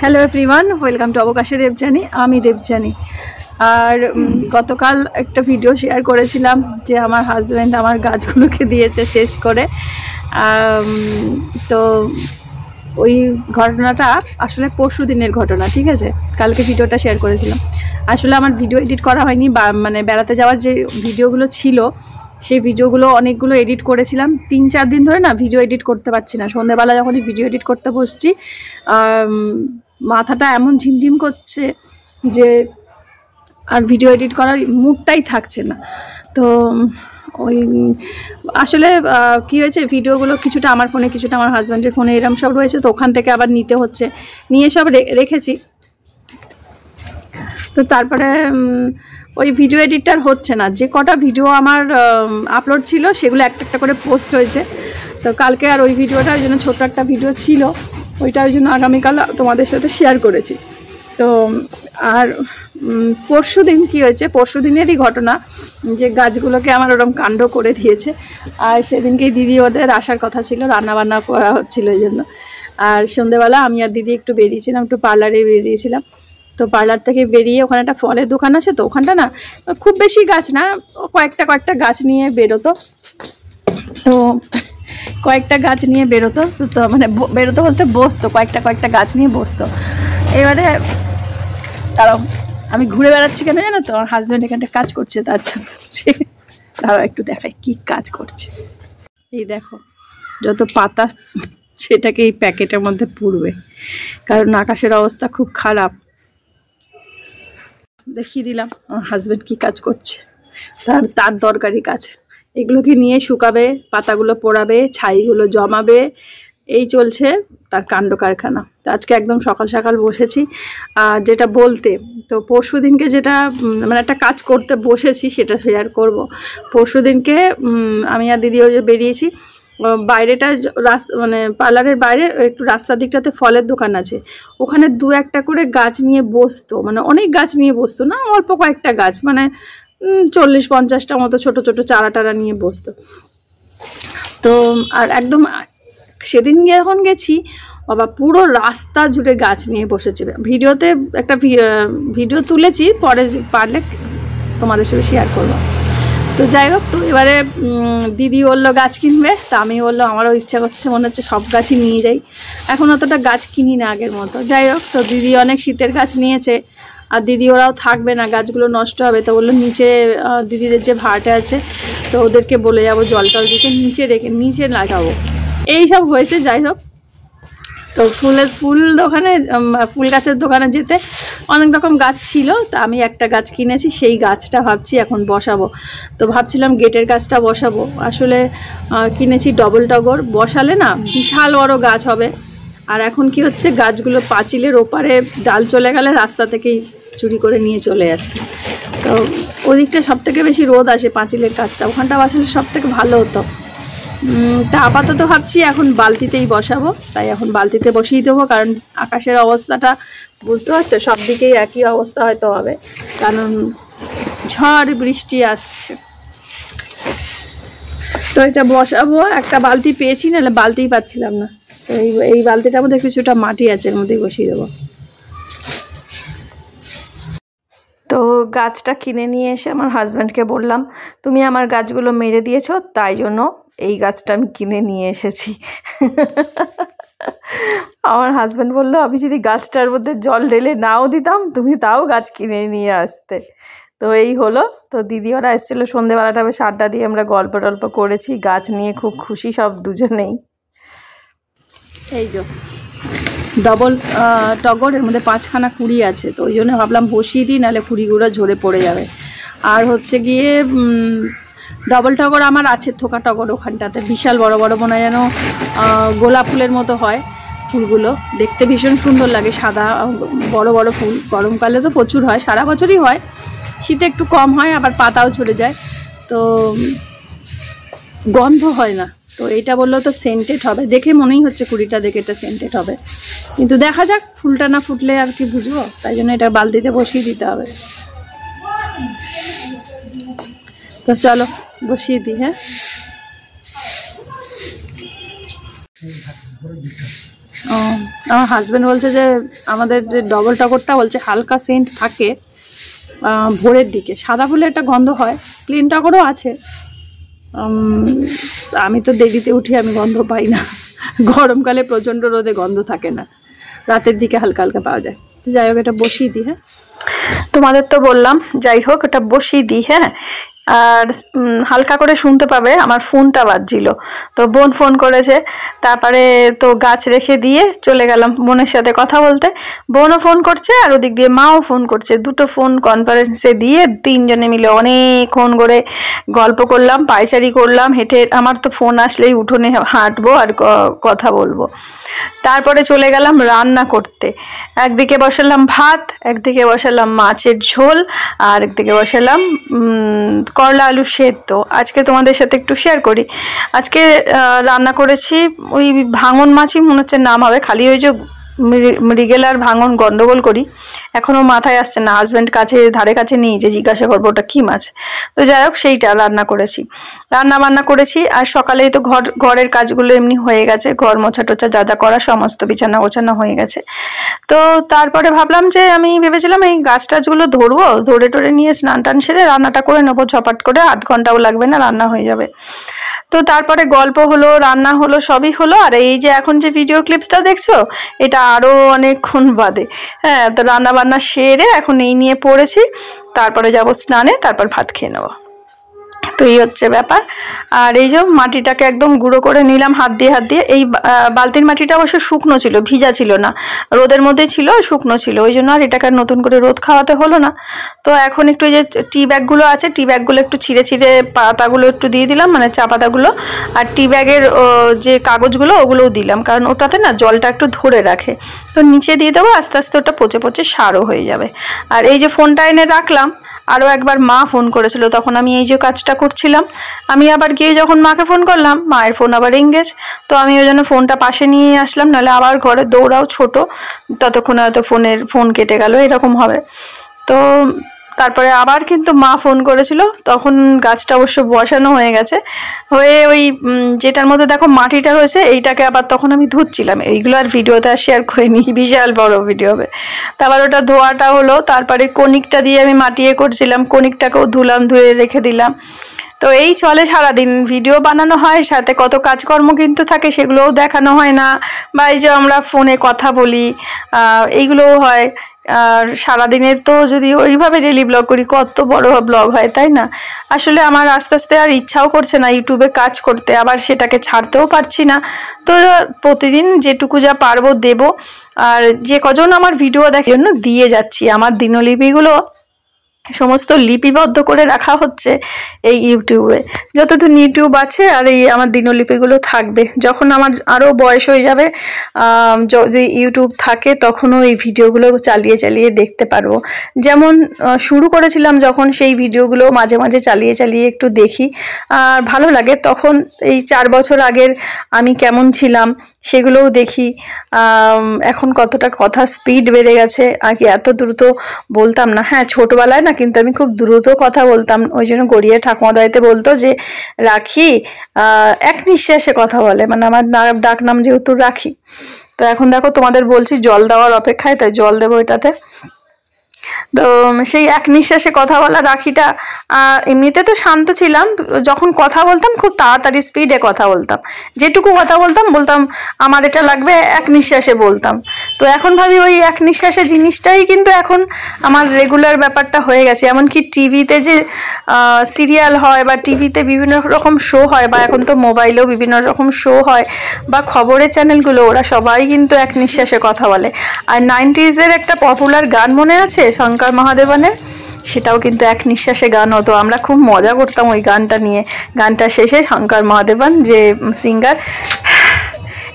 Hello everyone welcome to অবকাশে দেবজানি আমি দেবজানি আর গতকাল একটা ভিডিও শেয়ার করেছিলাম যে আমার হাজব্যান্ড আমার গাছগুলোকে দিয়েছে শেষ করে। তো ওই ঘটনাটা আসলে পরশু দিনের ঘটনা, ঠিক আছে? কালকে ভিডিওটা শেয়ার করেছিলাম। আসলে আমার ভিডিও এডিট করা হয়নি মানে বেড়াতে যাওয়ার যে ভিডিওগুলো ছিল, সেই ভিডিওগুলো অনেকগুলো এডিট করেছিলাম। তিন, চার দিন ধরে না ভিডিও এডিট করতে পারছি না। সন্ধ্যেবেলা যখনই ভিডিও এডিট করতে বসছি মাথাটা এমন ঝিমঝিম করছে যে আর ভিডিও এডিট করার মুডটাই থাকছে না। তো, ওই, আসলে কি হয়েছে? ভিডিওগুলো কিছুটা আমার ফোনে কিছুটা আমার হাজব্যান্ডের ফোনে এরম সব রয়েছে, তো ওখান থেকে আবার নিতে হচ্ছে। নিয়ে সব রেখেছি। তো তারপরে ওই ভিডিও এডিটটার হচ্ছে না। যে কটা ভিডিও আমার আপলোড ছিল, সেগুলো একটা একটা করে পোস্ট হয়েছে। তো কালকে আর ওই ভিডিওটা ওই জন্য ছোট্ট একটা ভিডিও ছিল। ওইটা ওই জন্য আগামীকাল তোমাদের সাথে শেয়ার করেছি। তো, আর পরশু দিন কী হয়েছে? পরশু দিনেরই ঘটনা, যে গাছগুলোকে আমার ওরম কাণ্ড করে দিয়েছে। আর সেদিনকেই দিদি ওদের আসার কথা ছিল রান্না বান্না করা হচ্ছিল এই জন্য। আর সন্ধেবেলা আমি আর দিদি একটু বেরিয়েছিলাম, একটু পার্লারে বেরিয়েছিলাম। তো পার্লার থেকে বেরিয়ে ওখানে একটা ফলের দোকান আছে তো, ওখানটা না, খুব বেশি গাছ না, কয়েকটা কয়েকটা গাছ নিয়ে বেরোতো। তো কয়েকটা গাছ নিয়ে বেরোতো, তো মানে বেরোতো বলতে বসতো, কয়েকটা কয়েকটা গাছ নিয়ে বসতো। এবারে তারাও আমি ঘুরে বেড়াচ্ছি কেন জানো তো? আমার হাজব্যান্ড এখানটা কাজ করছে, তার জন্য। তারাও একটু দেখাই কি কাজ করছে। এই দেখো, যত পাতা সেটাকে এই প্যাকেটের মধ্যে পুড়বে, কারণ আকাশের অবস্থা খুব খারাপ। দেখিয়ে দিলাম, আমার হাজব্যান্ড কি কাজ করছে, তার তার দরকারি কাজ। এগুলোকে নিয়ে শুকাবে, পাতাগুলো পোড়াবে, ছাইগুলো জমাবে, এই চলছে তার কাণ্ড কারখানা। তো আজকে একদম সকাল সকাল বসেছি। আর যেটা বলতে, তো পরশু দিনকে যেটা মানে একটা কাজ করতে বসেছি সেটা শেয়ার করব। পরশু দিনকে আমি আর দিদি ওই যে বেরিয়েছি বাইরেটা রাস্তা মানে পার্লারের বাইরে একটু রাস্তার দিকটাতে ফলের দোকান আছে। ওখানে দু একটা করে গাছ নিয়ে বসতো মানে অনেক গাছ নিয়ে বসতো, না অল্প কয়েকটা গাছ মানে চল্লিশ পঞ্চাশটা মতো ছোট ছোট চারা টারা নিয়ে বসতো। তো, আর একদম সেদিন যখন গেছি বাবা পুরো রাস্তা জুড়ে গাছ নিয়ে বসেছে। ভিডিওতে একটা ভিডিও তুলেছি, পরে পারলে তোমাদের সাথে শেয়ার করব। তো যাই হোক, তো এবারে দিদি বলল গাছ কিনবে, তা আমি বলল আমারও ইচ্ছা করছে, মনে হচ্ছে সব গাছই নিয়ে যাই। এখন অতটা গাছ কিনি না আগের মতো। যাই হোক, তো দিদি অনেক শীতের গাছ নিয়েছে আর দিদি, ওরাও থাকবে না, গাছগুলো নষ্ট হবে, তো বলল নিচে দিদিদের যে ভাড়াটে আছে, তো ওদেরকে বলে যাব জল টল দিতে, নিচে রেখে, নিচে লাগাবো। এই সব হয়েছে, যাই হোক। তো ফুলের, ফুল দোকানে ফুল গাছের দোকানে যেতে অনেক রকম গাছ ছিল, তা আমি একটা গাছ কিনেছি, সেই গাছটা ভাবছি এখন বসাবো। তো ভাবছিলাম গেটের গাছটা বসাবো। আসলে কিনেছি ডবল টগর, বসালে না বিশাল বড় গাছ হবে। আর এখন কি হচ্ছে, গাছগুলো পাঁচিলের ওপারে ডাল চলে গেলে রাস্তা থেকেই চুরি করে নিয়ে চলে যাচ্ছে। তো ওদিকটা সব থেকে বেশি রোদ আসে পাঁচিলের কাজটা। ওখানটা আসলে সব থেকে ভালো হতো। তা আপাতত ভাবছি এখন বালতিতেই বসাবো। তাই এখন বালতিতে বসিয়ে দেবো, কারণ আকাশের অবস্থাটা বুঝতে পারছ? সব দিকেই একই অবস্থা হয়তো হবে। কারণ ঝড়, বৃষ্টি আসছে। তো এটা বসাবো। একটা বালতি পেয়েছি, নাহলে বালতিই পাচ্ছিলাম না। তো এই এই বালতিটার মধ্যে কিছুটা মাটি আছে, এর মধ্যেই বসিয়ে দেবো। গাছটা কিনে নিয়ে এসে আমার হাজব্যান্ডকে বললাম, তুমি আমার গাছগুলো মেরে দিয়েছ, তাই জন্য এই গাছটা আমি কিনে নিয়ে এসেছি। আমার হাজব্যান্ড বলল, আমি যদি গাছটার মধ্যে জল ঢেলে নাও দিতাম, তুমি তাও গাছ কিনে নিয়ে আসতে। তো এই হলো, তো দিদি ওরা এসেছিল সন্ধেবেলাটা, বেশ আড্ডা দিয়ে আমরা গল্প টল্প করেছি, গাছ নিয়ে খুব খুশি সব দুজনেই। এই যে। ডবল টগর, এর মধ্যে পাঁচখানা কুড়ি আছে। তো ওই জন্য ভাবলাম বসিয়ে দিই, নাহলে কুড়িগুলো ঝরে পড়ে যাবে। আর হচ্ছে গিয়ে ডবল টগর আমার আছে, থোকা টগর ওখানটাতে। বিশাল বড় বড় মনে যেন গোলাপ ফুলের মতো হয় ফুলগুলো। দেখতে ভীষণ সুন্দর লাগে, সাদা, বড় বড় ফুল। গরমকালে তো প্রচুর হয়, সারা বছরই হয়। শীতে একটু কম হয়, আবার পাতাও ঝরে যায়। তো, গন্ধ হয় না। তো এটা বলল তো সেন্টেড হবে। দেখে মনেই হচ্ছে কুড়িটা দেখে এটা সেন্টেড হবে। কিন্তু দেখা যাক, ফুলটা না ফুটলে আর কি বুঝব? তাই জন্য এটা বালতিতে বসিয়ে দিতে হবে। তো চলো, বসিয়ে দিই হ্যাঁ? ও, আমার হাজবেন্ড বলছে যে, আমাদের যে ডবল টগরটা বলছে, হালকা সেন্ট থাকে ভোরের দিকে। সাদা ফুলে একটা গন্ধ হয়। ক্লিন টগরও আছে। আমি তো দেরিতে উঠি, আমি গন্ধ পাই না। গরমকালে প্রচণ্ড রোদে গন্ধ থাকে না। রাতের দিকে হালকা হালকা পাওয়া যায়। তো যাই হোক, এটা বসিয়ে দিই হ্যাঁ? তোমাদের তো বললাম, যাই হোক, এটা বসিয়ে দিই হ্যাঁ? আর হালকা করে শুনতে পাবে, আমার ফোনটা বাজছিল। তো বোন ফোন করেছে, তারপরে তো গাছ রেখে দিয়ে চলে গেলাম বোনের সাথে কথা বলতে। বোনও ফোন করছে আর ওদিক দিয়ে মাও ফোন করছে। দুটো ফোন কনফারেন্সে দিয়ে তিনজনে মিলে অনেকক্ষণ করে গল্প করলাম, পায়চারি করলাম, হেঁটে আমার তো ফোন আসলেই উঠোনে হাঁটবো আর কথা বলব। তারপরে চলে গেলাম রান্না করতে। একদিকে বসালাম ভাত, একদিকে বসালাম মাছের ঝোল, আর একদিকে বসালাম করলা আলু সেদ্ধ। আজকে তোমাদের সাথে একটু শেয়ার করি। আজকে রান্না করেছি, ওই ভাঙন মাছই মনে হচ্ছে নাম হবে, খালি ওই যে মৃগেল আর ভাঙন গন্ডগোল করি। এখনও মাথায় আসছে না হাজব্যান্ড কাছে, ধারে কাছে নেই যে জিজ্ঞাসা করব ওটা কি মাছ। তো যাই হোক, সেইটা রান্না করেছি। রান্না বান্না করেছি, আর সকালেই তো ঘর, ঘরের কাজগুলো এমনি হয়ে গেছে। ঘর মোছা টোছা যা যা করা, সমস্ত বিছানা গোছানো হয়ে গেছে। তো তারপরে ভাবলাম যে আমি ভেবেছিলাম এই গাছ টাছগুলো ধরবো, ধরে টরে নিয়ে স্নান টান সেরে রান্নাটা করে নেব। ঝপাট করে আধ ঘন্টাও লাগবে না, রান্না হয়ে যাবে। তো তারপরে গল্প হলো, রান্না হলো, সবই হলো, আর এই যে এখন যে ভিডিও ক্লিপসটা দেখছ, এটা আরও অনেকক্ষণ বাদে। হ্যাঁ তো রান্না বান্না সেরে এখন এই নিয়ে পড়েছি। তারপরে যাব স্নানে, তারপর ভাত খেয়ে নেব। তো এই হচ্ছে ব্যাপার। আর এই যে মাটিটাকে একদম গুঁড়ো করে নিলাম হাত দিয়ে হাত দিয়ে। এই বালতির মাটিটা অবশ্য শুকনো ছিল, ভিজা ছিল না। রোদের মধ্যে ছিল, শুকনো ছিল। ওই জন্য আর এটাকে আর নতুন করে রোদ খাওয়াতে হলো না। তো এখন একটু এই যে টি ব্যাগগুলো আছে, টি ব্যাগগুলো একটু ছিঁড়ে ছিঁড়ে পাতাগুলো একটু দিয়ে দিলাম মানে চা পাতাগুলো। আর টি ব্যাগের যে কাগজগুলো, ওগুলোও দিলাম। কারণ ওটাতে না জলটা একটু ধরে রাখে। তো নিচে দিয়ে দেবো, আস্তে আস্তে ওটা পচে পচে সারও হয়ে যাবে। আর এই যে ফোনটা এনে রাখলাম আরও একবার মা ফোন করেছিল, তখন আমি এই যে কাজটা করছিলাম। আমি আবার গিয়ে যখন মাকে ফোন করলাম, মায়ের ফোন আবার এঙ্গেজ তো আমি ওই জন্য ফোনটা পাশে নিয়ে আসলাম, নাহলে আবার ঘরে দৌড়াও ছোট, ততক্ষণ হয়তো ফোনের, ফোন কেটে গেল, এরকম হবে। তো তারপরে আবার কিন্তু মা ফোন করেছিল, তখন গাছটা অবশ্য বসানো হয়ে গেছে। হয়ে ওই যেটার মধ্যে দেখো মাটিটা রয়েছে, এইটাকে আবার তখন আমি ধুচ্ছিলাম। এইগুলো আর ভিডিওতে আর শেয়ার করিনি, বিশাল বড় ভিডিও হবে। তারপর ওটা ধোয়াটা হলো, তারপরে কনিকটা দিয়ে আমি মাটিয়ে করছিলাম কনিকটাকেও ধুলাম, ধুয়ে রেখে দিলাম। তো এই চলে সারাদিন ভিডিও বানানো হয়, সাথে কত কাজকর্ম কিন্তু থাকে, সেগুলোও দেখানো হয় না। বা এই যে আমরা ফোনে কথা বলি এইগুলোও হয়। আর সারাদিনের তো যদি ওইভাবে ডেলি ব্লগ করি, কত বড় ব্লগ হয়, তাই না? আসলে আমার আস্তে আস্তে আর ইচ্ছাও করছে না ইউটিউবে কাজ করতে, আবার সেটাকে ছাড়তেও পারছি না। তো প্রতিদিন যেটুকু যা পারব দেব। আর যে কজন আমার ভিডিও দেখার জন্য দিয়ে যাচ্ছি। আমার দিনলিপিগুলো সমস্ত লিপিবদ্ধ করে রাখা হচ্ছে এই ইউটিউবে। যতদিন ইউটিউব আছে আর এই আমার দিনলিপিগুলো থাকবে, যখন আমার আরও বয়স হয়ে যাবে যদি ইউটিউব থাকে তখনও এই ভিডিওগুলো চালিয়ে চালিয়ে দেখতে পারব। যেমন শুরু করেছিলাম যখন সেই ভিডিওগুলো মাঝে মাঝে চালিয়ে চালিয়ে একটু দেখি, আর ভালো লাগে তখন এই চার বছর আগের আমি কেমন ছিলাম সেগুলোও দেখি। এখন কতটা কথা স্পিড বেড়ে গেছে, আগে এত দ্রুত বলতাম না। হ্যাঁ ছোটবেলায় না কিন্তু আমি খুব দ্রুত কথা বলতাম। ওই জন্য গড়িয়ে ঠাকুমাদাইতে বলতো যে, রাখি এক নিঃশ্বাসে কথা বলে। মানে আমার ডাক নাম যেহেতু রাখি। তো এখন দেখো তোমাদের বলছি জল দেওয়ার অপেক্ষায়, তাই জল দেবো এটাতে। তো সেই এক নিঃশ্বাসে কথা বলা রাখিটা এমনিতে তো শান্ত ছিলাম, যখন কথা বলতাম খুব তাড়াতাড়ি স্পিডে কথা বলতাম। যেটুকু কথা বলতাম বলতাম, আমার এটা লাগবে এক নিঃশ্বাসে বলতাম। তো এখন ভাবি ওই এক নিঃশ্বাসে জিনিসটাই কিন্তু এখন আমার রেগুলার ব্যাপারটা হয়ে গেছে। এমনকি টিভিতে যে সিরিয়াল হয় বা টিভিতে বিভিন্ন রকম শো হয় বা এখন তো মোবাইলেও বিভিন্ন রকম শো হয় বা খবরের চ্যানেলগুলো ওরা সবাই কিন্তু এক নিঃশ্বাসে কথা বলে। আর নাইনটিজের একটা পপুলার গান মনে আছে? শঙ্কর মহাদেবানের? সেটাও কিন্তু এক নিঃশ্বাসে গান হতো আমরা খুব মজা করতাম ওই গানটা নিয়ে। গানটা শেষে শঙ্কর মহাদেবন যে সিঙ্গার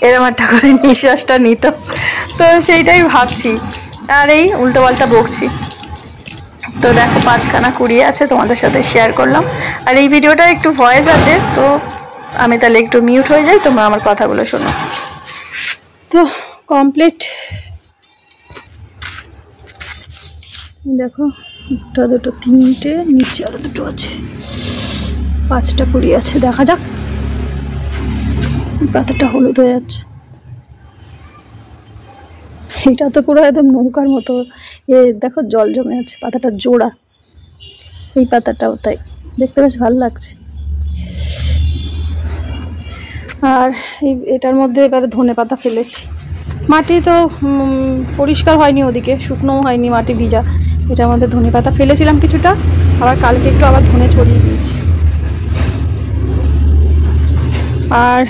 এরম একটা করে নিঃশ্বাসটা নিত। তো সেইটাই ভাবছি। আর এই উল্টো পাল্টা বকছি। তো দেখো পাঁচখানা কুড়িয়ে আছে, তোমাদের সাথে শেয়ার করলাম। আর এই ভিডিওটা একটু ভয়েস আছে, তো আমি তাহলে একটু মিউট হয়ে যাই, তোমরা আমার কথাগুলো শোনো। তো কমপ্লিট দেখো, একটা, দুটো, তিনটে, নিচে আরও দুটো আছে। পাঁচটা কুড়ি আছে, দেখা যাক। পাতাটা হলুদ হয়ে যাচ্ছে। এটা তো পুরো একদম নৌকার মতো। এ, দেখো, জল জমে আছে, পাতাটা জোড়া। এই পাতাটাও তাই। দেখতে বেশ ভালো লাগছে। আর এই, এটার মধ্যে এবারে ধনে পাতা ফেলেছি। মাটি তো পরিষ্কার হয়নি ওদিকে, শুকনোও হয়নি মাটি ভিজা। এটার মধ্যে ধনে পাতা। ফেলেছিলাম কিছুটা, আবার কালকে একটু আবার ধনে ছড়িয়ে দিয়েছি। আর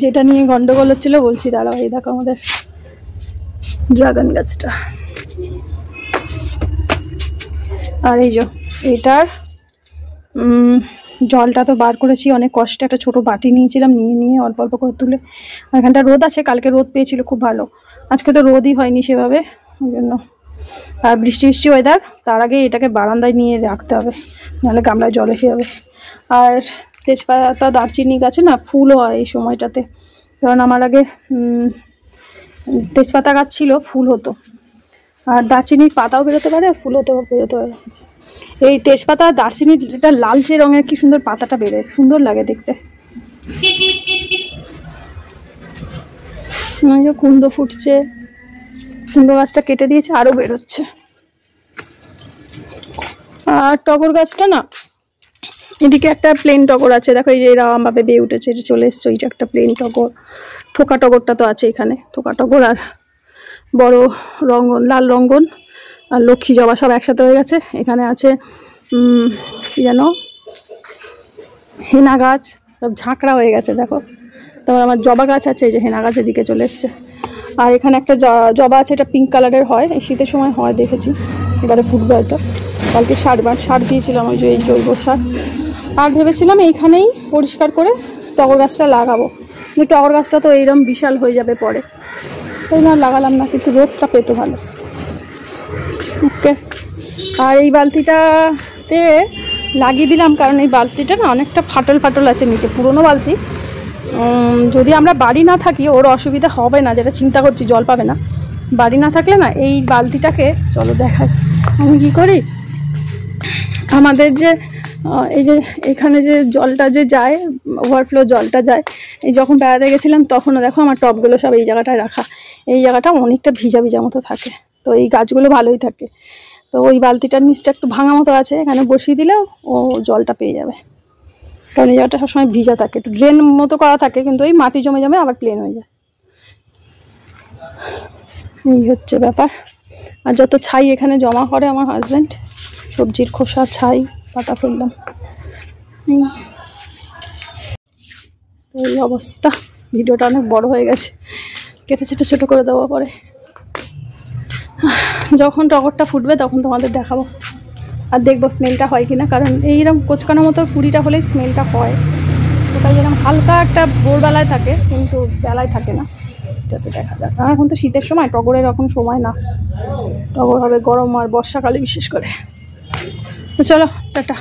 যেটা নিয়ে গন্ডগোল হচ্ছিল, বলছি, দাঁড়াও, এই দেখো আমাদের ড্রাগন গাছটা। আর এই যে, এটার জলটা তো বার করেছি, অনেক কষ্টে একটা ছোট বাটি নিয়েছিলাম, নিয়ে নিয়ে অল্প অল্প করে তুলে। এখানটা রোদ আছে, কালকে রোদ পেয়েছিল, খুব ভালো। আজকে তো রোদই হয়নি সেভাবে, ওই জন্য। আর বৃষ্টি বৃষ্টি ওয়েদার তার আগে এটাকে বারান্দায় নিয়ে রাখতে হবে, নাহলে গামলায় জল এসে যাবে আর তেজপাতা, দারচিনি গাছে না ফুলও হয় এই সময়টাতে। কারণ আমার আগে তেজপাতা গাছ ছিল, ফুল হতো। আর দারচিনির পাতাও বেরোতে পারে, ফুল হতেও বেরোতে পারে। এই তেজপাতা, দারচিনি যেটা লালচে রঙের, কি সুন্দর পাতাটা বেরোয়, সুন্দর লাগে দেখতে। কুন্দ ফুটছে। কুন্দ গাছটা কেটে দিয়েছে, আরও বেরোচ্ছে। আর টগর গাছটা না, এদিকে একটা প্লেন টগর আছে। দেখো, এই যে এরকম ভাবে বেয়ে উঠেছে, এটা চলে এসছে ওইটা একটা প্লেন টগর। থোকা টগরটা তো আছে এখানে, থোকা টগর আর বড় রঙ্গন, লাল রঙ্গন আর লক্ষ্মী জবা সব একসাথে হয়ে গেছে। এখানে আছে কি যেন, হেনা গাছ, সব ঝাঁকড়া হয়ে গেছে, দেখো। তারপর আমার জবা গাছ আছে, এই যে হেনা গাছের এদিকে চলে এসছে। আর এখানে একটা জবা আছে, এটা পিঙ্ক কালারের হয়। এই শীতের সময় হয়, দেখেছি। এবারে ফুটবে হয়তো কালকে সার সার দিয়েছিলাম, ওই যে এই জৈব সার। আর ভেবেছিলাম এইখানেই পরিষ্কার করে টগর গাছটা লাগাবো। কিন্তু টগর গাছটা তো এইরকম বিশাল হয়ে যাবে পরে। তাই না লাগালাম না, কিন্তু রোদটা পেতো ভালো। ওকে। আর এই বালতিটাতে লাগিয়ে দিলাম, কারণ এই বালতিটা না অনেকটা ফাটল ফাটল আছে নিচে, পুরনো বালতি। যদি আমরা বাড়ি না থাকি, ওর অসুবিধা হবে না, যেটা চিন্তা করছি, জল পাবে না। বাড়ি না থাকলে না, এই বালতিটাকে, চলো দেখাই। আমি কি করি? আমাদের যে এই যে, এখানে যে জলটা যে যায় ওভারফ্লো জলটা যায়, এই যখন বেড়াতে গেছিলাম, তখনও দেখো আমার টবগুলো সব এই জায়গাটায় রাখা। এই জায়গাটা অনেকটা ভিজা ভিজা মতো থাকে। তো এই গাছগুলো ভালোই থাকে। তো ওই বালতিটার নিচটা একটু ভাঙা মতো আছে, এখানে বসিয়ে দিলেও ও জলটা পেয়ে যাবে। কারণ জায়গাটা সবসময় ভিজা থাকে, একটু ড্রেন মতো করা থাকে, কিন্তু ওই মাটি জমে জমে আবার প্লেন হয়ে যায়। এই হচ্ছে ব্যাপার। আর যত ছাই এখানে জমা করে আমার হাজব্যান্ড সবজির খোসা, ছাই, পাতা ফেললাম। এই। অবস্থা। ভিডিওটা অনেক বড় হয়ে গেছে। কেটে ছেটে ছোটো করে দেবো পরে। যখন টগরটা ফুটবে তখন তোমাদের দেখাবো। আর দেখব স্মেলটা হয় কি না কারণ এইরকম কোচকানোর মতো কুড়িটা হলেই স্মেলটা হয়। ওটা যেরকম হালকা একটা ভোরবেলায় থাকে, কিন্তু বেলায় থাকে না। যাতে দেখা যাক। আর এখন তো শীতের সময়, টগরের এখন সময় না। টগর হবে গরম আর বর্ষাকালে বিশেষ করে। তো চলো, টাটা।